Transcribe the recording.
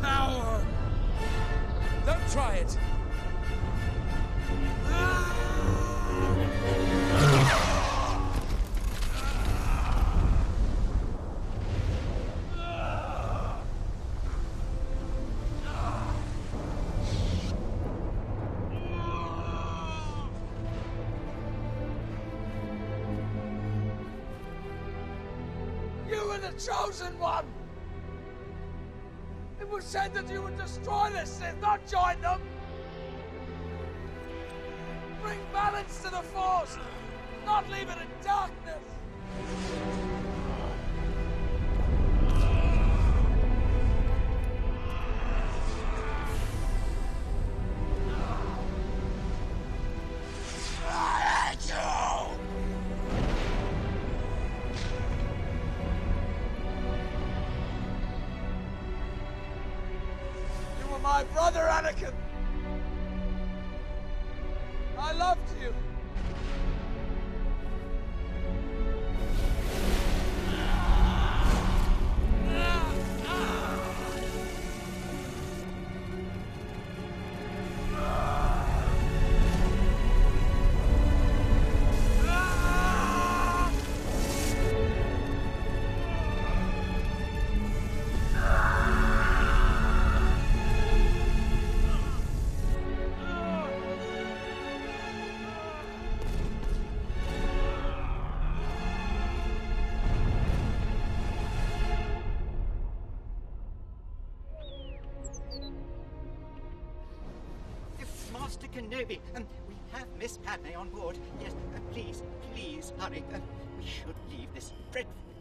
power! Don't try it! You were the chosen one! Was said that you would destroy the Sith, not join them! Bring balance to the Force, not leave it in my brother, Anakin! I loved you! Master Kenobi, um, we have Miss Padme on board. Yes, uh, please, please hurry. Uh, we should leave this dreadful